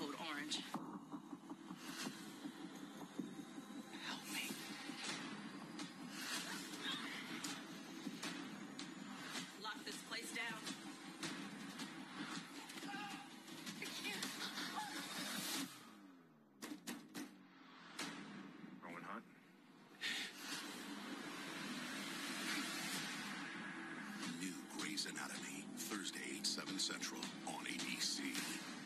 code orange. Rowan Hunt. New Grey's Anatomy, Thursday, 8, 7 Central on